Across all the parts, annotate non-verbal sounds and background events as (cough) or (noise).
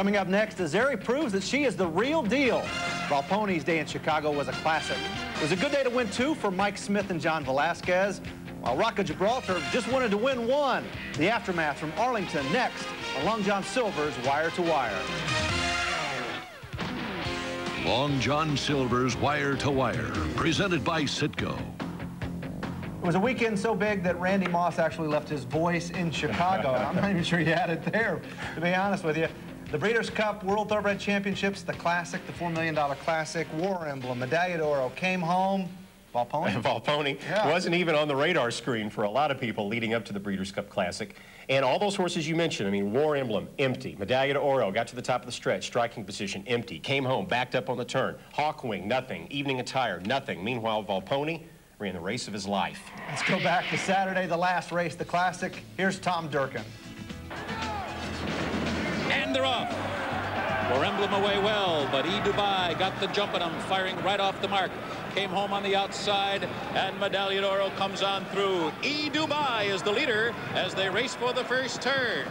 Coming up next, Azeri proves that she is the real deal. Volponi's day in Chicago was a classic. It was a good day to win two for Mike Smith and John Velazquez, while Rock of Gibraltar just wanted to win one. The aftermath from Arlington next on Long John Silver's Wire to Wire. Long John Silver's Wire to Wire, presented by Citgo. It was a weekend so big that Randy Moss actually left his voice in Chicago. (laughs) I'm not even sure he had it there, to be honest with you. The Breeders' Cup World Thoroughbred Championships, the Classic, the $4 million Classic, War Emblem, Medaglia d'Oro came home. Volponi? Volponi (laughs) yeah. wasn't even on the radar screen for a lot of people leading up to the Breeders' Cup Classic. And all those horses you mentioned, I mean, War Emblem, empty. Medaglia d'Oro, got to the top of the stretch, striking position, empty. Came home, backed up on the turn. Hawkwing, nothing. Evening Attire, nothing. Meanwhile, Volponi ran the race of his life. Let's go back to Saturday, the last race, the Classic. Here's Tom Durkin. They're off. War Emblem away well, but E. Dubai got the jump on him, firing right off the mark. Came home on the outside, and Medaglia d'Oro comes on through. E. Dubai is the leader as they race for the first turn.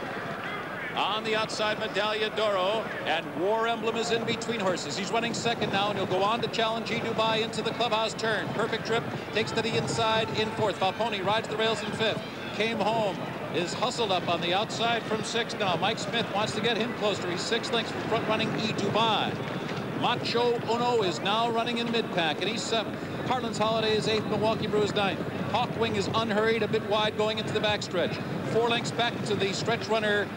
On the outside, Medaglia d'Oro, and War Emblem is in between horses. He's running second now, and he'll go on to challenge E. Dubai into the clubhouse turn. Perfect trip, takes to the inside in fourth. Volponi rides the rails in fifth. Came home, is hustled up on the outside from six now. Mike Smith wants to get him closer. He's six lengths from front running E. Dubai. Macho Uno is now running in mid-pack, and he's seventh. Harlan's Holiday is eighth. Milwaukee Brew is ninth. Hawkwing is unhurried, a bit wide going into the backstretch. Four lengths back to the stretch runner.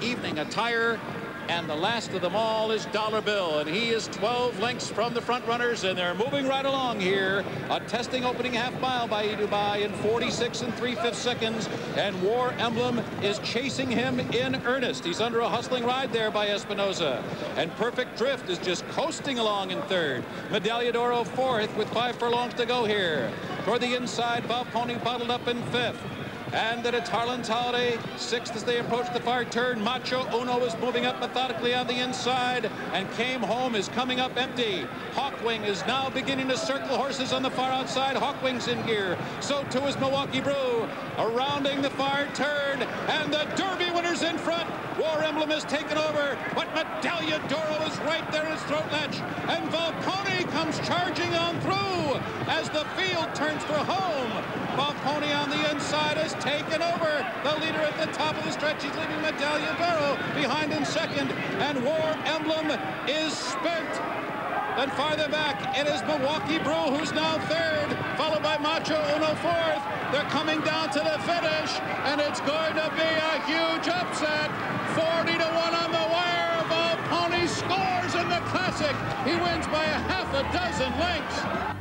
Evening attire and the last of them all is Dollar Bill, and he is 12 lengths from the front runners, and they're moving right along here. A testing opening half mile by Dubai in 46 and 3 5 seconds, and War Emblem is chasing him in earnest. He's under a hustling ride there by Espinoza, and Perfect Drift is just coasting along in third. Medaglia d'Oro fourth with five furlongs to go here. Toward the inside, Volponi bottled up in fifth. And then it's Harlan's Holiday, sixth as they approach the far turn. Macho Uno is moving up methodically on the inside, and Came Home is coming up empty. Hawkwing is now beginning to circle horses on the far outside. Hawkwing's in gear. So too is Milwaukee Brew. Rounding the far turn, and the Derby winner's in front. War Emblem has taken over, but Medaglia d'Oro is right there in his throat latch, and Volponi comes charging on through as the field turns for home. Volponi on the inside is taken over. The leader at the top of the stretch. He's leaving Medaglia d'Oro behind in second. And War Emblem is spent. And farther back, it is Milwaukee Brew, who's now third, followed by Macho Uno fourth. They're coming down to the finish, and it's going to be a huge upset. 40 to 1 on the wire. Volponi scores in the Classic. He wins by a half a dozen lengths.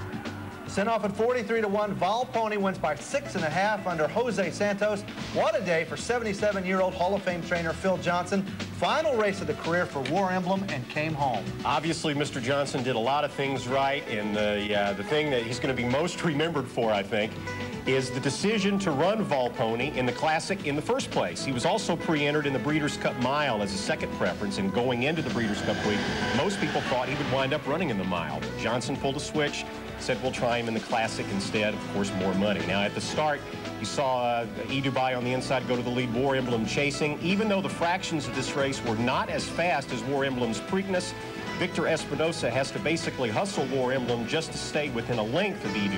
Sent off at 43 to 1. Volponi wins by six and a half under Jose Santos. What a day for 77-year-old Hall of Fame trainer Phil Johnson. Final race of the career for War Emblem and came home. Obviously, Mr. Johnson did a lot of things right, and the, uh, the thing that he's going to be most (laughs) remembered for, I think, is the decision to run Volponi in the Classic in the first place. He was also pre-entered in the Breeders' Cup Mile as a second preference, and going into the Breeders' Cup week, most people thought he would wind up running in the Mile. Johnson pulled a switch, said we'll try him in the Classic instead. Of course, more money. Now, at the start, you saw uh, E. Dubai on the inside go to the lead, War Emblem chasing. Even though the fractions of this race were not as fast as War Emblem's Preakness, Victor Espinoza has to basically hustle War Emblem just to stay within a length of E.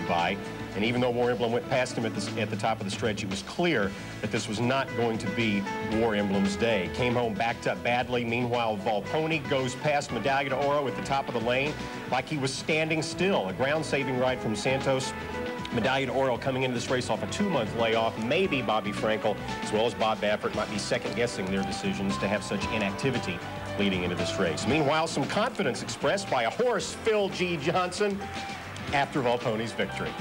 And even though War Emblem went past him at the, at the top of the stretch, it was clear that this was not going to be War Emblem's day. Came home backed up badly. Meanwhile, Volponi goes past Medaglia Oro at the top of the lane like he was standing still. A ground-saving ride from Santos. Medaglia Oro coming into this race off a two-month layoff. Maybe Bobby Frankel, as well as Bob Baffert, might be second-guessing their decisions to have such inactivity leading into this race. Meanwhile, some confidence expressed by a horse, Phil G. Johnson, after Volponi's victory.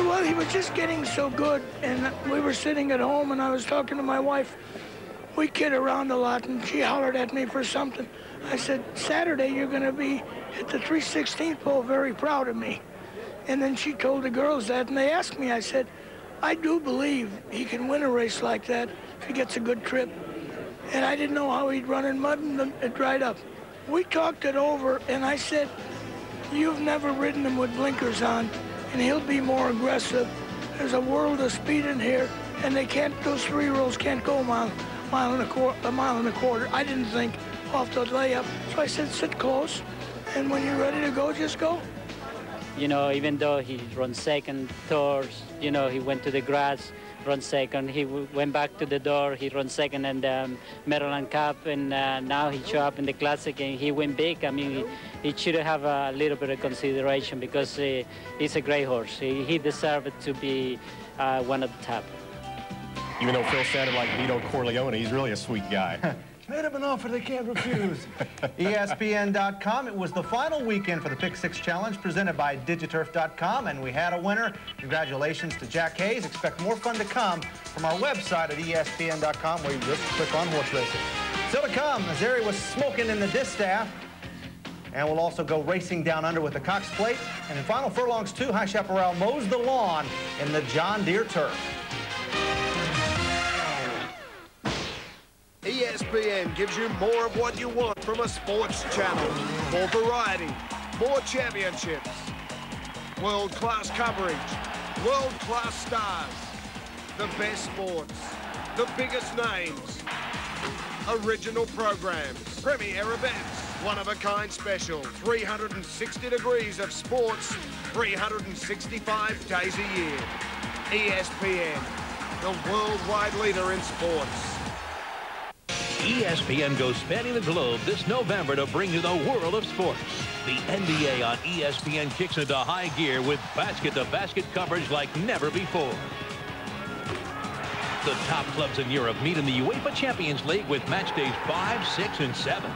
Well, he was just getting so good, and we were sitting at home, and I was talking to my wife. We kid around a lot, and she hollered at me for something. I said, Saturday, you're going to be at the 316th pole very proud of me. And then she told the girls that, and they asked me, I said, I do believe he can win a race like that if he gets a good trip. And I didn't know how he'd run in mud, and it dried up. We talked it over, and I said, you've never ridden him with blinkers on and he'll be more aggressive. There's a world of speed in here, and they can't, those three-year-olds can't go mile, mile and a quarter, a mile and a quarter. I didn't think off the layup, so I said sit close, and when you're ready to go, just go. You know, even though he runs second, third, you know, he went to the grass, run second. He went back to the door. He run second in the um, Maryland Cup, and uh, now he show up in the Classic and he went big. I mean, he, he should have a little bit of consideration because uh, he's a great horse. He, he deserved to be uh, one of the top. Even though Phil sounded like Vito Corleone, he's really a sweet guy. (laughs) Made him an offer they can't refuse. (laughs) ESPN.com. It was the final weekend for the Pick Six Challenge presented by Digiturf.com, and we had a winner. Congratulations to Jack Hayes. Expect more fun to come from our website at ESPN.com, where you just click on horse racing. Still to come, Azeri was smoking in the distaff. And we'll also go racing down under with the Cox Plate. And in Final Furlongs 2, High Chaparral mows the lawn in the John Deere turf. ESPN gives you more of what you want from a sports channel. More variety, more championships, world-class coverage, world-class stars, the best sports, the biggest names, original programs, premier events, one-of-a-kind special, 360 degrees of sports, 365 days a year. ESPN, the worldwide leader in sports. ESPN goes spanning the globe this November to bring you the world of sports. The NBA on ESPN kicks into high gear with basket-to-basket -basket coverage like never before. The top clubs in Europe meet in the UEFA Champions League with match days 5, 6, and 7.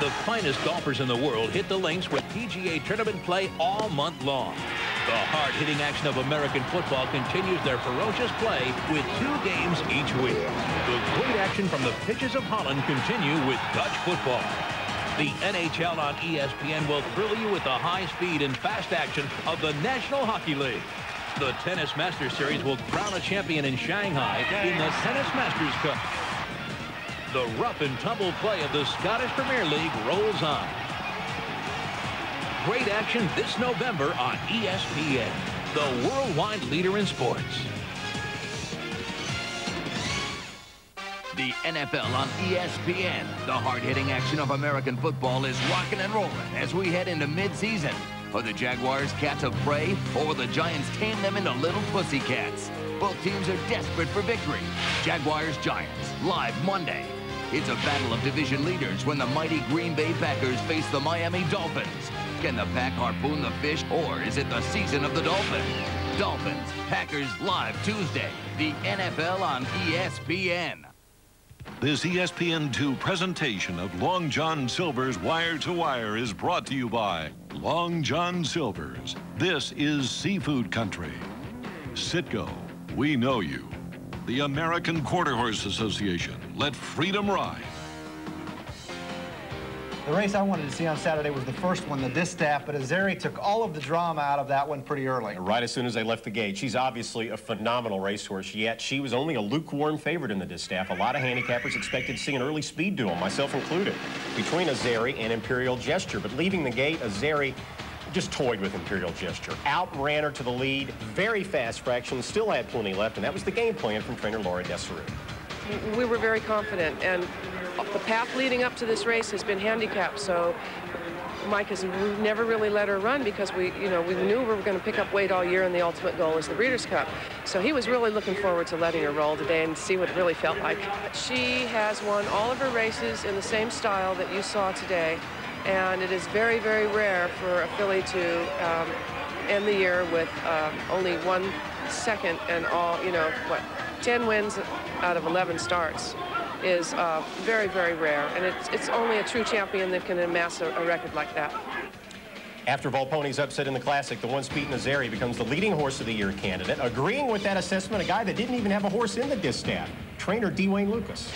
The finest golfers in the world hit the links with PGA tournament play all month long. The hard-hitting action of American football continues their ferocious play with two games each week. The great action from the pitches of Holland continue with Dutch football. The NHL on ESPN will thrill you with the high speed and fast action of the National Hockey League. The Tennis Masters Series will crown a champion in Shanghai in the Tennis Masters Cup. The rough and tumble play of the Scottish Premier League rolls on. Great action this November on ESPN, the worldwide leader in sports. The NFL on ESPN. The hard-hitting action of American football is rocking and rolling as we head into mid-season. Are the Jaguars cats of prey, or will the Giants tame them into little pussycats? Both teams are desperate for victory. Jaguars-Giants, live Monday. It's a battle of division leaders when the mighty Green Bay Packers face the Miami Dolphins. Can the pack harpoon the fish, or is it the season of the Dolphin? Dolphins, Packers live Tuesday. The NFL on ESPN. This ESPN2 presentation of Long John Silver's Wire to Wire is brought to you by Long John Silver's. This is seafood country. Citgo, we know you. The American Quarter Horse Association. Let freedom ride. The race I wanted to see on Saturday was the first one, the distaff, but Azeri took all of the drama out of that one pretty early. Right as soon as they left the gate. She's obviously a phenomenal racehorse, yet she was only a lukewarm favorite in the distaff. A lot of handicappers expected to see an early speed duel, myself included, between Azeri and Imperial Gesture. But leaving the gate, Azeri just toyed with Imperial Gesture. Outran her to the lead, very fast fraction, still had plenty left, and that was the game plan from trainer Laura de Seroux. We were very confident, and the path leading up to this race has been handicapped, so Mike has never really let her run because we, you know, we knew we were going to pick up weight all year and the ultimate goal is the Breeders' Cup. So he was really looking forward to letting her roll today and see what it really felt like. She has won all of her races in the same style that you saw today, and it is very, very rare for a filly to um, end the year with um, only one second and all, you know, what, 10 wins out of 11 starts is uh, very, very rare. And it's, it's only a true champion that can amass a, a record like that. After Volponi's upset in the Classic, the one Speed Nazari becomes the leading horse of the year candidate. Agreeing with that assessment, a guy that didn't even have a horse in the distaff, trainer D. Wayne Lukas.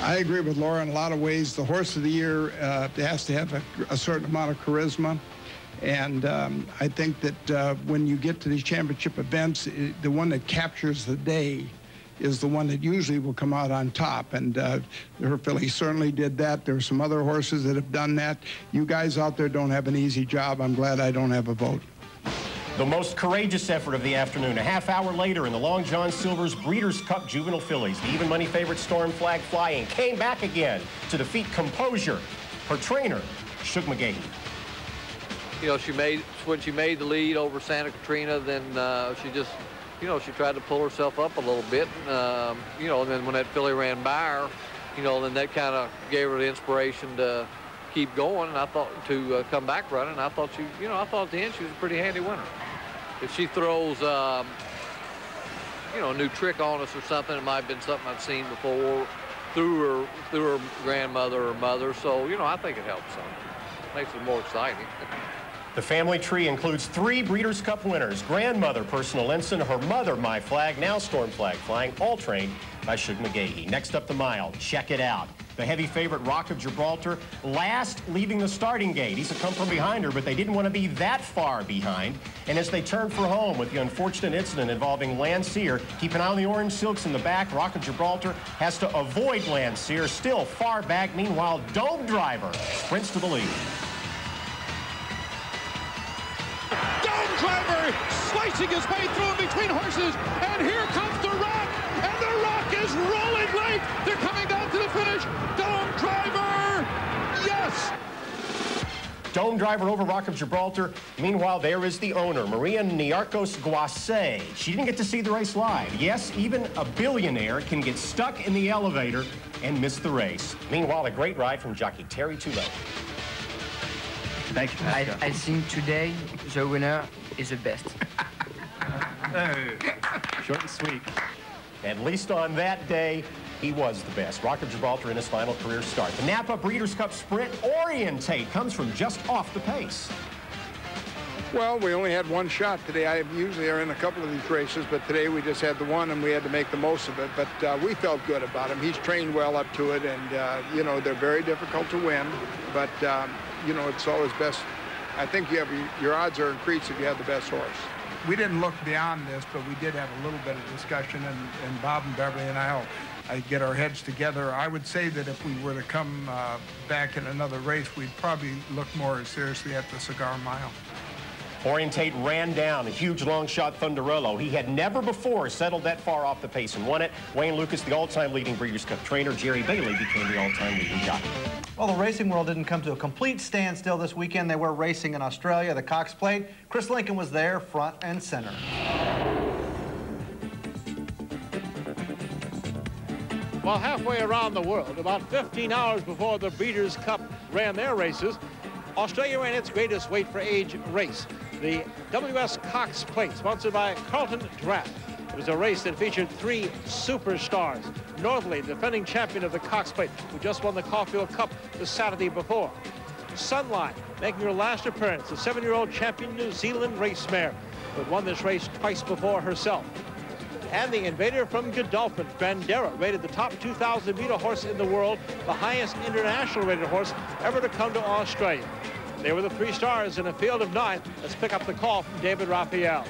I agree with Laura in a lot of ways. The horse of the year uh, has to have a, a, certain amount of charisma. And um, I think that uh, when you get to these championship events, it, the one that captures the day is the one that usually will come out on top. And uh, her filly certainly did that. There are some other horses that have done that. You guys out there don't have an easy job. I'm glad I don't have a vote. The most courageous effort of the afternoon. A half hour later in the Long John Silver's Breeders' Cup Juvenile Fillies, the even money favorite Storm Flag Flying came back again to defeat Composure. Her trainer, Shug McGaughey. You know, she made when she made the lead over Santa Catarina, then uh, she just, you know, she tried to pull herself up a little bit. Um, you know, and then when that filly ran by her, you know, then that kind of gave her the inspiration to keep going. And I thought to uh, come back running. I thought she, you know, I thought at the end she was a pretty handy winner if she throws, um, you know, a new trick on us or something, it might have been something I've seen before through her through her grandmother or mother. So, you know, I think it helps some. Makes it more exciting. (laughs) The family tree includes three Breeders' Cup winners. Grandmother, Personal Ensign, her mother, My Flag, now Storm Flag Flying, all trained by Shug McGaughey. Next up the mile, check it out. The heavy favorite, Rock of Gibraltar, last leaving the starting gate. He's a come from behind her, but they didn't want to be that far behind. And as they turn for home with the unfortunate incident involving Landseer, keep an eye on the orange silks in the back. Rock of Gibraltar has to avoid Landseer, still far back. Meanwhile, Domedriver sprints to the lead. Domedriver slicing his way through in between horses, and here comes the Rock, and the Rock is rolling right. They're coming down to the finish. Domedriver, yes. Domedriver over Rock of Gibraltar. Meanwhile, there is the owner, Maria Niarchos Gouazé. She didn't get to see the race live. Yes, even a billionaire can get stuck in the elevator and miss the race. Meanwhile, a great ride from jockey Thierry Thulliez. Thank you. I, I think today the winner is the best. (laughs) Short and sweet. At least on that day, he was the best. Rock of Gibraltar in his final career start. The Napa Breeders' Cup Sprint Orientate comes from just off the pace. Well, we only had one shot today. I usually are in a couple of these races, but today we just had the one, and we had to make the most of it. But uh, we felt good about him. He's trained well up to it, and, uh, you know, they're very difficult to win. But, um, you know, it's always best. I think you have your odds are increased if you have the best horse. We didn't look beyond this, but we did have a little bit of discussion, and, and Bob and Beverly and I I get our heads together. I would say that if we were to come uh, back in another race, we'd probably look more seriously at the Cigar Mile. Orientate ran down a huge long shot Thunderello. He had never before settled that far off the pace and won it. Wayne Lukas, the all-time leading Breeders' Cup trainer. Jerry Bailey became the all-time leading jockey. Well, the racing world didn't come to a complete standstill this weekend. They were racing in Australia, the Cox Plate. Chris Lincoln was there, front and center. Well, halfway around the world, about 15 hours before the Breeders' Cup ran their races, Australia ran its greatest weight for age race, the WS Cox Plate, sponsored by Carlton Draft. It was a race that featured three superstars. Northerly, defending champion of the Cox Plate, who just won the Caulfield Cup the Saturday before. Sunline, making her last appearance, the seven-year-old champion New Zealand race mare, who won this race twice before herself and the invader from Godolphin, Grandera, rated the top 2,000 meter horse in the world, the highest international rated horse ever to come to Australia. They were the three stars in a field of nine. Let's pick up the call from David Raphael.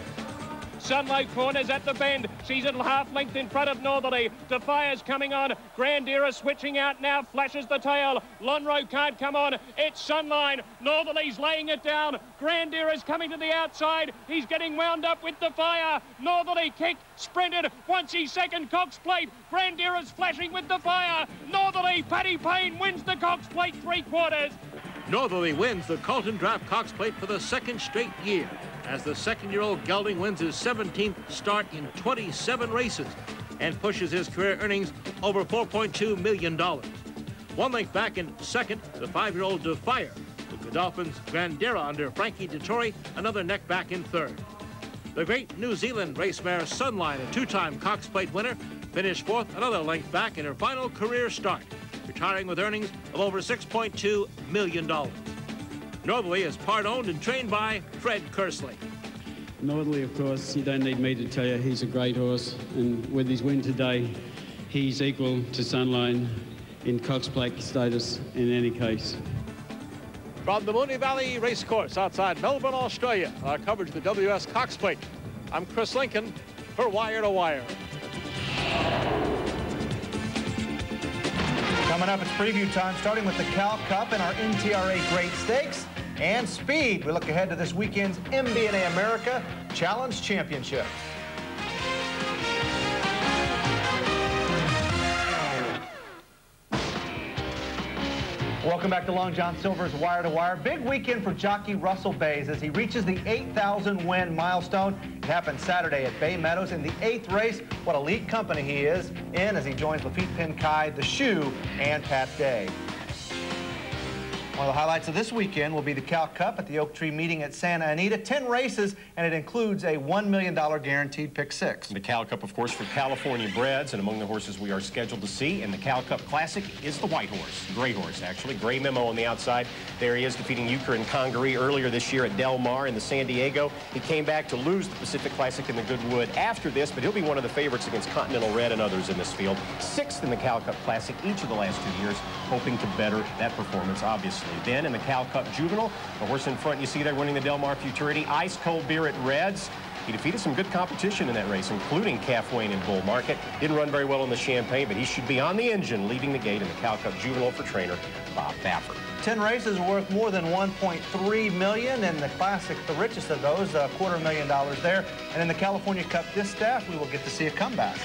Sunline Corners at the bend. She's at half length in front of Northerly. Defier's coming on. Grandera switching out now. Flashes the tail. Lonhro can't come on. It's Sunline. Northerly's laying it down. Grandera's coming to the outside. He's getting wound up with Defier. Northerly kicked, sprinted. Once he's second Cox Plate. Grandera's flashing with Defire. Northerly, Paddy Payne wins the Cox Plate three quarters. Northerly wins the Carlton Draft Cox Plate for the second straight year as the second-year-old gelding wins his 17th start in 27 races and pushes his career earnings over $4.2 million. One length back in second, the five-year-old Defier. The Godolphins Grandera under Frankie Dettori, another neck back in third. The great New Zealand race mare Sunline, a two-time Cox Plate winner, finished fourth, another length back in her final career start, retiring with earnings of over $6.2 million. Northerly is part owned and trained by Fred Kersley. Northerly, of course, you don't need me to tell you he's a great horse. And with his win today, he's equal to Sunline in Cox Plate status in any case. From the Moonee Valley Racecourse outside Melbourne, Australia, our coverage of the WS Cox Plate. I'm Chris Lincoln for Wire to Wire. Coming up, it's preview time, starting with the Cal Cup and our NTRA Great Stakes. and speed. We look ahead to this weekend's MBNA America Challenge Championship. Welcome back to Long John Silver's Wire to Wire. Big weekend for jockey Russell Baze as he reaches the 8,000 win milestone. It happened Saturday at Bay Meadows in the eighth race. What elite company he is in as he joins Laffit Pincay, The Shoe, and Pat Day. One of the highlights of this weekend will be the Cal Cup at the Oak Tree meeting at Santa Anita. 10 races, and it includes a $1 million guaranteed pick six. The Cal Cup, of course, for California breds, and among the horses we are scheduled to see in the Cal Cup Classic is the white horse, gray horse, actually. Gray memo on the outside. There he is defeating Euchre and Congaree earlier this year at Del Mar in the San Diego. He came back to lose the Pacific Classic in the Goodwood after this, but he'll be one of the favorites against Continental Red and others in this field. Sixth in the Cal Cup Classic each of the last two years, hoping to better that performance, obviously. Then in the Cal Cup Juvenile, the horse in front you see there winning the Del Mar Futurity, Ice Cold Beer at Reds. He defeated some good competition in that race, including Kafwain and Bull Market. Didn't run very well in the Champagne, but he should be on the engine leading the gate in the Cal Cup Juvenile for trainer Bob Baffert. 10 races worth more than 1.3 million and the classic the richest of those a quarter million dollars there and in the california cup this staff we will get to see a comeback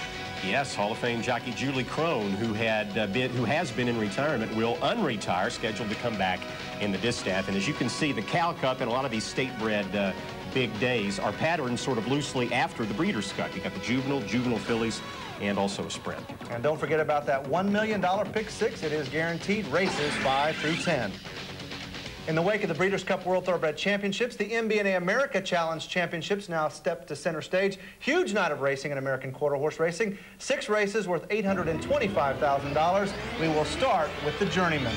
Yes, Hall of Fame jockey Julie Krone, who had uh, been, who has been in retirement, will unretire, scheduled to come back in the distaff. And as you can see, the Cal Cup and a lot of these state-bred uh, big days are patterned sort of loosely after the Breeders' Cup. You got the juvenile, juvenile fillies, and also a sprint. And don't forget about that $1 million pick six. It is guaranteed races 5 through 10. In the wake of the Breeders' Cup World Thoroughbred Championships, the MBNA America Challenge Championships now step to center stage. Huge night of racing in American quarter horse racing. Six races worth $825,000. We will start with the Journeyman.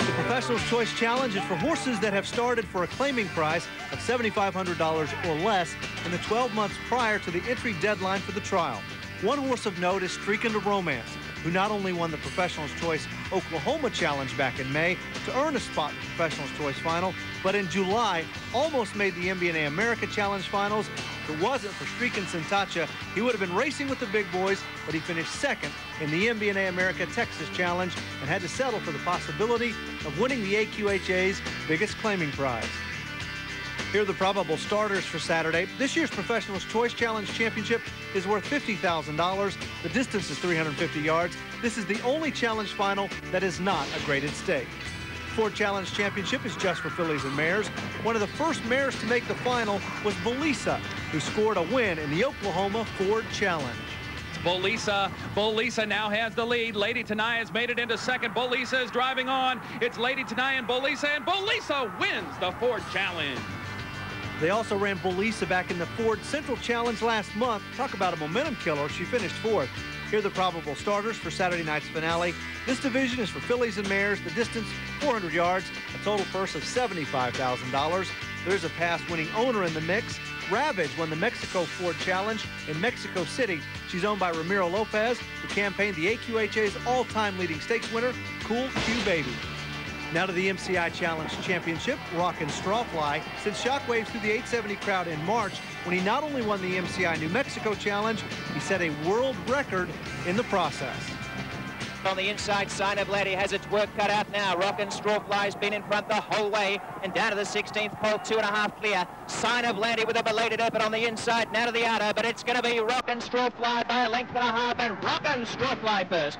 The Professional's Choice Challenge is for horses that have started for a claiming price of $7,500 or less in the 12 months prior to the entry deadline for the trial. One horse of note is Streakin' to Romance who not only won the Professional's Choice Oklahoma Challenge back in May to earn a spot in the Professional's Choice Final, but in July almost made the MBNA America Challenge Finals. If it wasn't for Streakin' Sintacha, he would have been racing with the big boys, but he finished second in the MBNA America Texas Challenge and had to settle for the possibility of winning the AQHA's biggest claiming prize. Here are the probable starters for Saturday. This year's Professionals Choice Challenge Championship is worth $50,000. The distance is 350 yards. This is the only challenge final that is not a graded stake. Ford Challenge Championship is just for fillies and mares. One of the first mares to make the final was Belisa, who scored a win in the Oklahoma Ford Challenge. It's Bolisa. Bolisa now has the lead. Lady Tenaya has made it into second. Bolisa is driving on. It's Lady Tenaya and Bolisa, and Bolisa wins the Ford Challenge. They also ran Bolisa back in the Ford Central Challenge last month. Talk about a momentum killer. She finished fourth. Here are the probable starters for Saturday night's finale. This division is for fillies and mares. The distance, 400 yards. A total purse of $75,000. There's a past-winning owner in the mix. Ravage won the Mexico Ford Challenge in Mexico City. She's owned by Ramiro Lopez, who campaigned the AQHA's all-time leading stakes winner, Cool Q Baby. Now to the MCI Challenge Championship, Rockin' Strawfly sent shockwaves through the 870 crowd in March when he not only won the MCI New Mexico Challenge, he set a world record in the process. On the inside, Sign of Laddie has its work cut out now. Rockin' Strawfly's been in front the whole way and down to the 16th pole, two and a half clear. Sign of Laddie with a belated effort on the inside, now to the outer, but it's going to be Rockin' Strawfly by a length and a half, and Rockin' Strawfly first.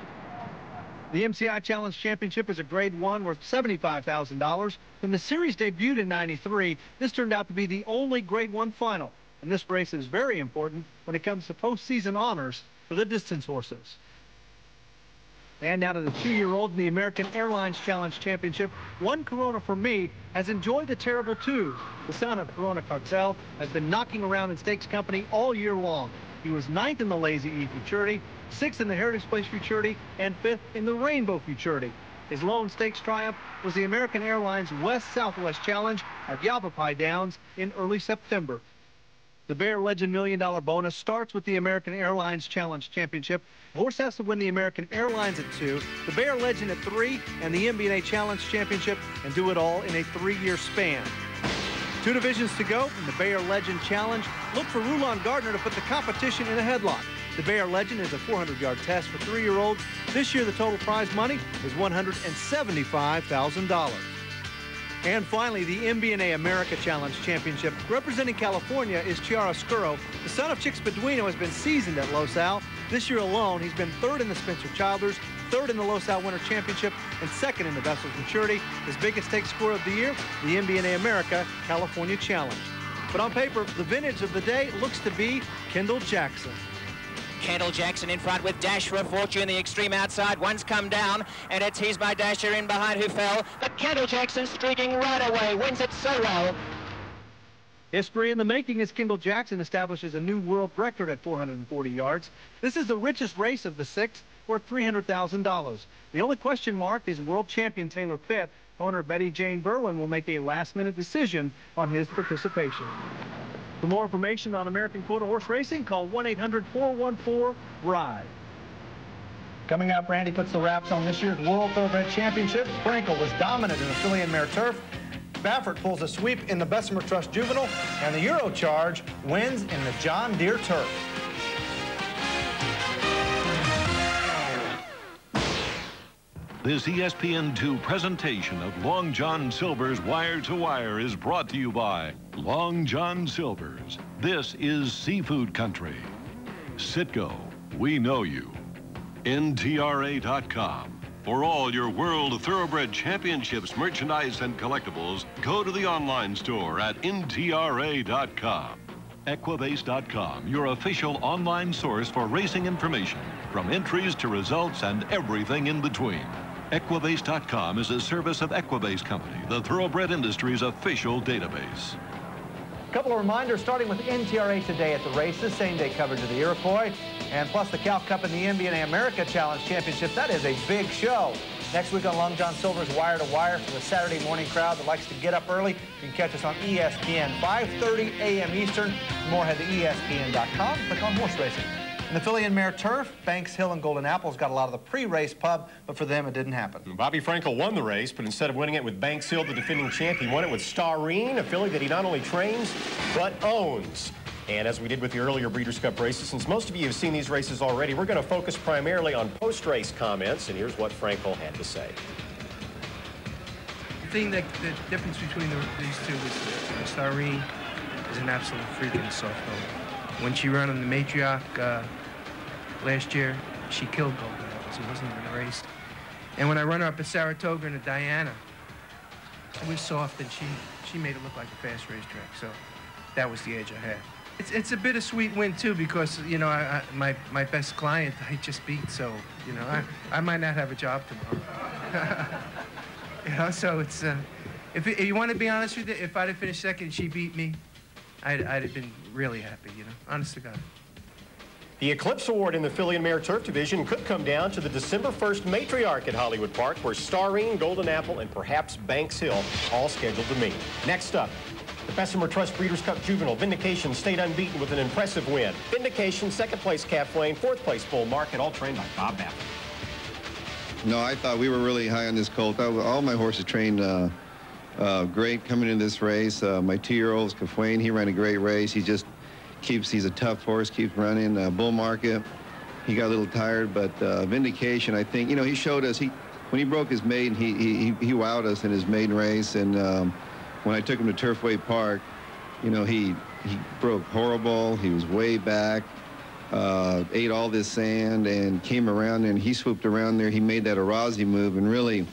The MCI Challenge Championship is a grade one worth $75,000. When the series debuted in 93, this turned out to be the only grade one final. And this race is very important when it comes to postseason honors for the distance horses. And now to the two-year-old in the American Airlines Challenge Championship. One Corona for me has enjoyed the terrible two. The son of Corona Cartel has been knocking around in stakes company all year long. He was ninth in the Lazy E Futurity, sixth in the Heritage Place Futurity, and fifth in the Rainbow Futurity. His lone stakes triumph was the American Airlines West-Southwest Challenge at Yavapai Downs in early September. The Bayer Legend Million Dollar Bonus starts with the American Airlines Challenge Championship. Horse has to win the American Airlines at two, the Bayer Legend at three, and the MBNA Challenge Championship, and do it all in a three-year span. Two divisions to go in the Bayer Legend Challenge. Look for Rulon Gardner to put the competition in a headlock. The Bayer Legend is a 400-yard test for three-year-olds. This year, the total prize money is $175,000. And finally, the MBNA America Challenge Championship. Representing California is Chiara Scuro. The son of Chicks Beduino has been seasoned at Los Al. This year alone, he's been third in the Spencer Childers, third in the Los Al Winter Championship, and second in the Vessel's Maturity. His biggest take score of the year, the MBNA America California Challenge. But on paper, the vintage of the day looks to be Kendall Jackson. Kendall Jackson in front with Dash for a Fortune, the extreme outside. One's come down, and it's He's My Dasher in behind who fell. But Kendall Jackson streaking right away, wins it so well. History in the making as Kendall Jackson establishes a new world record at 440 yards. This is the richest race of the six, worth $300,000. The only question mark is world champion Taylor Pitt. Owner Betty Jane Berwin will make a last-minute decision on his participation. For more information on American Quarter Horse Racing, call 1-800-414-RIDE. Coming up, Randy puts the wraps on this year's World Thoroughbred Championship. Frankel was dominant in the filly and mare turf. Baffert pulls a sweep in the Bessemer Trust Juvenile, and the Euro Charge wins in the John Deere Turf. This E ESPN2 presentation of Long John Silver's Wire to Wire is brought to you by Long John Silver's. This is Seafood Country. Citgo, we know you. NTRA.com. For all your World Thoroughbred Championships merchandise and collectibles, go to the online store at NTRA.com. Equibase.com, your official online source for racing information, from entries to results and everything in between. Equibase.com is a service of Equibase Company, the thoroughbred industry's official database. A couple of reminders starting with NTRA today at the races, same day coverage of the Iroquois, and plus the Cal Cup and the MBNA America Challenge Championship. That is a big show. Next week on Long John Silver's Wire to Wire for the Saturday morning crowd that likes to get up early. You can catch us on ESPN, 5.30 a.m. Eastern. For more, head to ESPN.com. Click on Horse Racing. In the Filly and Mare Turf, Banks Hill and Golden Apples got a lot of the pre-race pub, but for them it didn't happen. Bobby Frankel won the race, but instead of winning it with Banks Hill, the defending champ, he won it with Starine, a filly that he not only trains, but owns. And as we did with the earlier Breeders' Cup races, since most of you have seen these races already, we're going to focus primarily on post-race comments, and here's what Frankel had to say. The thing that the difference between the, these two is that Starine is an absolute freaking soft dog. When she ran on the matriarch uh, last year, she killed Golden Apples. It wasn't even a race. And when I run her up at Saratoga in a Diana, it was soft and she, she made it look like a fast racetrack. So that was the edge I had. It's, it's a bittersweet win too because you know I, I, my my best client I just beat so you know I, I might not have a job tomorrow. (laughs) you know so it's uh, if, if you want to be honest with you if I'd have finished second she beat me I'd, I'd have been really happy you know honest to God. The Eclipse Award in the Filly and Mare Turf Division could come down to the December 1st matriarch at Hollywood Park, where Starine, Golden Apple, and perhaps Banks Hill all scheduled to meet. Next up, the Bessemer Trust Breeders' Cup Juvenile. Vindication stayed unbeaten with an impressive win. Vindication, second place Kafwain, fourth place Bull Market, all trained by Bob Baffert. No, I thought we were really high on this colt. All my horses trained uh, uh, great coming into this race. Uh, my two-year-old, Kafwain, he ran a great race. He just keeps, he's a tough horse, keeps running. Uh, Bull Market, he got a little tired, but uh, Vindication, I think, you know, he showed us, he when he broke his maiden, he, he, he wowed us in his maiden race. And um, when I took him to Turfway Park, you know, he, he broke horrible. He was way back, uh, ate all this sand and came around and he swooped around there. He made that Arazi move and really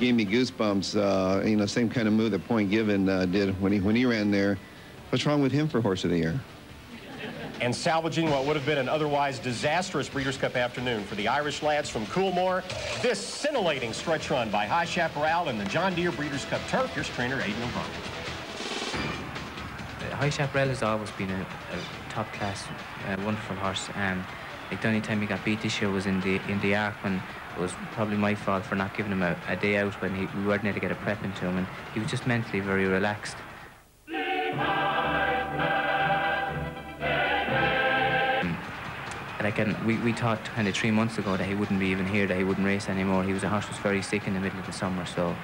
gave me goosebumps. Uh, you know, same kind of move that Point Given uh, did when he, when he ran there. What's wrong with him for Horse of the Year? and salvaging what would have been an otherwise disastrous Breeders' Cup afternoon for the Irish lads from Coolmore. This scintillating stretch run by High Chaparral and the John Deere Breeders' Cup turf. Here's trainer Aidan O'Brien. High Chaparral has always been a, a top class, uh, wonderful horse. Um, like the only time he got beat this year was in the in the Arc when it was probably my fault for not giving him a, a day out when he, we weren't able to get a prep into him, and he was just mentally very relaxed. and we, we thought kind of three months ago that he wouldn't be even here, that he wouldn't race anymore. He was a horse was very sick in the middle of the summer, so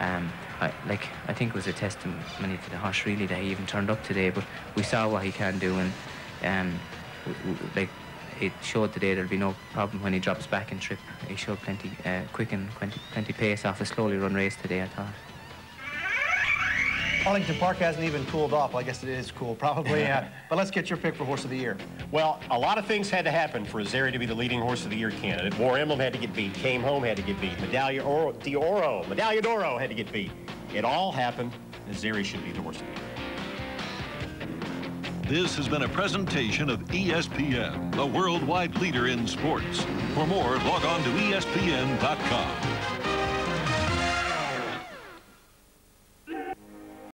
um, I, like I think it was a testimony to the horse really that he even turned up today. But we saw what he can do, and um, w- w- like it showed today there'll be no problem when he drops back in trip. He showed plenty uh, quick and plenty, plenty pace off a slowly run race today. I thought. Arlington Park hasn't even cooled off. Well, I guess it is cool, probably. Uh, (laughs) but let's get your pick for Horse of the Year. Well, a lot of things had to happen for Azeri to be the leading Horse of the Year candidate. War Emblem had to get beat. Came Home had to get beat. Medaglia Oro, Oro, Medaglia d'Oro had to get beat. It all happened. Azeri should be the Horse of the Year. This has been a presentation of ESPN, the worldwide leader in sports. For more, log on to ESPN.com.